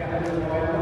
يعني الموبايلات